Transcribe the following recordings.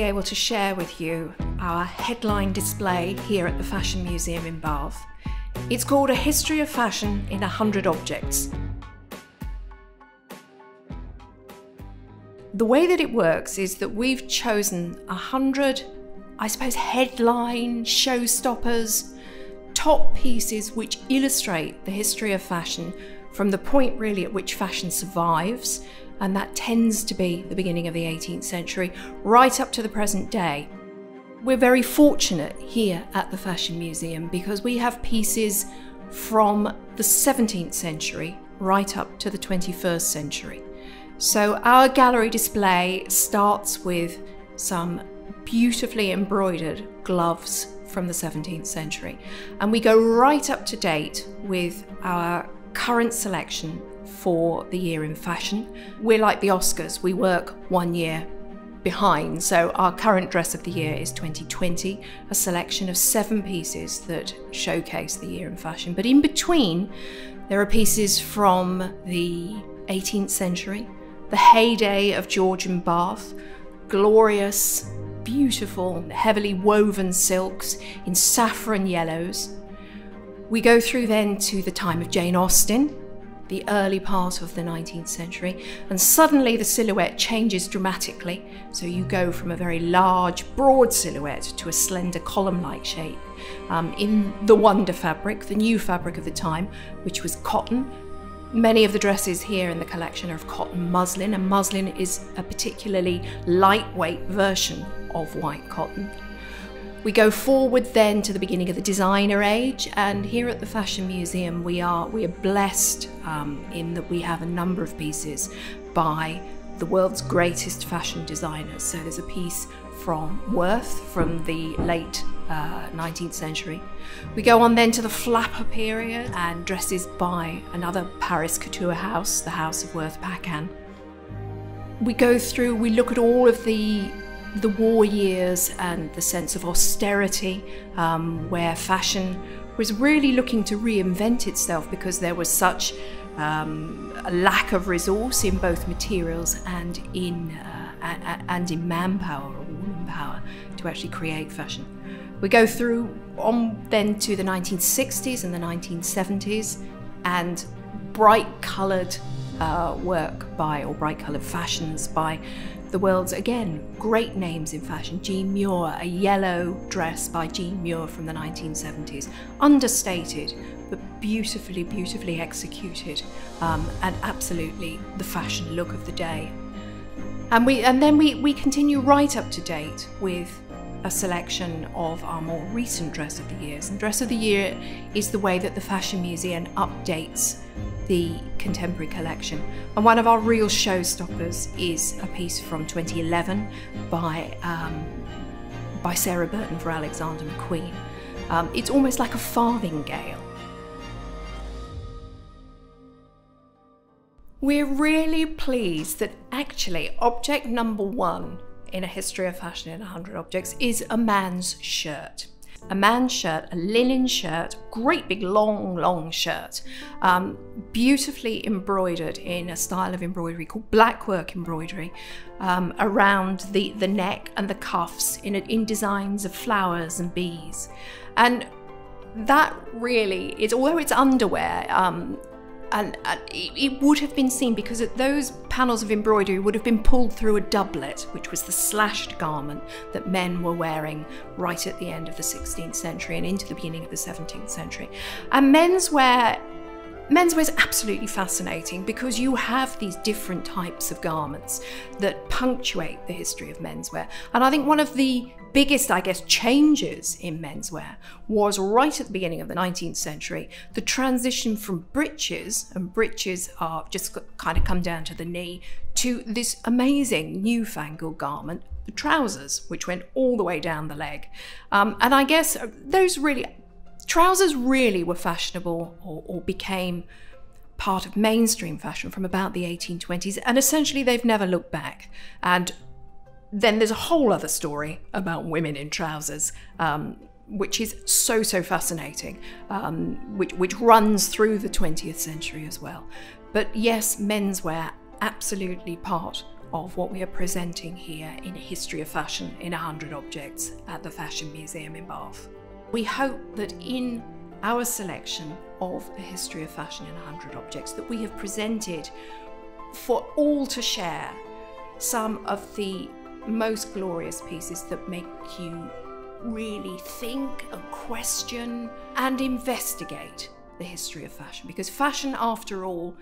able to share with you our headline display here at the Fashion Museum in Bath. It's called A History of Fashion in 100 Objects. The way that it works is that we've chosen 100, I suppose, headline showstoppers, top pieces which illustrate the history of fashion from the point really at which fashion survives, and that tends to be the beginning of the 18th century, right up to the present day. We're very fortunate here at the Fashion Museum because we have pieces from the 17th century right up to the 21st century. So our gallery display starts with some beautifully embroidered gloves from the 17th century. And we go right up to date with our current selection for the year in fashion. We're like the Oscars, we work one year behind. So our current dress of the year is 2020, a selection of seven pieces that showcase the year in fashion. But in between, there are pieces from the 18th century, the heyday of Georgian Bath, glorious, beautiful, heavily woven silks in saffron yellows, we go through then to the time of Jane Austen, the early part of the 19th century, and suddenly the silhouette changes dramatically. So you go from a very large, broad silhouette to a slender column like shape um, in the wonder fabric, the new fabric of the time, which was cotton. Many of the dresses here in the collection are of cotton muslin, and muslin is a particularly lightweight version of white cotton. We go forward then to the beginning of the designer age, and here at the Fashion Museum, we are we are blessed um, in that we have a number of pieces by the world's greatest fashion designers. So there's a piece from Worth from the late uh, 19th century. We go on then to the flapper period and dresses by another Paris couture house, the House of Worth Paquin. We go through, we look at all of the the war years and the sense of austerity, um, where fashion was really looking to reinvent itself because there was such um, a lack of resource in both materials and in uh, and in manpower or womanpower to actually create fashion. We go through on then to the 1960s and the 1970s, and bright coloured uh, work by or bright coloured fashions by the world's, again, great names in fashion. Jean Muir, a yellow dress by Jean Muir from the 1970s. Understated, but beautifully, beautifully executed, um, and absolutely the fashion look of the day. And, we, and then we, we continue right up to date with a selection of our more recent dress of the years. And dress of the year is the way that the Fashion Museum updates the contemporary collection. And one of our real showstoppers is a piece from 2011 by, um, by Sarah Burton for Alexander McQueen. Um, it's almost like a farthingale. We're really pleased that actually object number one in a history of fashion in 100 objects is a man's shirt a man's shirt, a linen shirt, great big long, long shirt, um, beautifully embroidered in a style of embroidery called blackwork embroidery um, around the, the neck and the cuffs in, in designs of flowers and bees. And that really is, although it's underwear, um, and, and it, would have been seen because those panels of embroidery would have been pulled through a doublet, which was the slashed garment that men were wearing right at the end of the 16th century and into the beginning of the 17th century. And menswear Menswear is absolutely fascinating because you have these different types of garments that punctuate the history of menswear. And I think one of the biggest, I guess, changes in menswear was right at the beginning of the 19th century, the transition from breeches, and breeches are just kind of come down to the knee, to this amazing newfangled garment, the trousers, which went all the way down the leg. Um, and I guess uh, those really, trousers really were fashionable or, or became part of mainstream fashion from about the 1820s, and essentially they've never looked back. And then there's a whole other story about women in trousers, um, which is so, so fascinating, um, which, which runs through the 20th century as well. But yes, menswear, absolutely part of what we are presenting here in a history of fashion in 100 objects at the Fashion Museum in Bath. We hope that in our selection of a history of fashion in 100 objects that we have presented for all to share some of the most glorious pieces that make you really think and question and investigate the history of fashion. Because fashion after all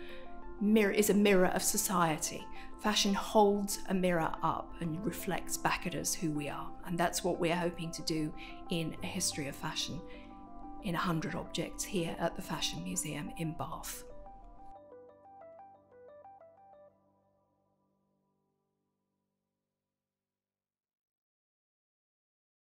mirror is a mirror of society. Fashion holds a mirror up and reflects back at us who we are. And that's what we're hoping to do in a history of fashion in 100 objects here at the fashion museum in bath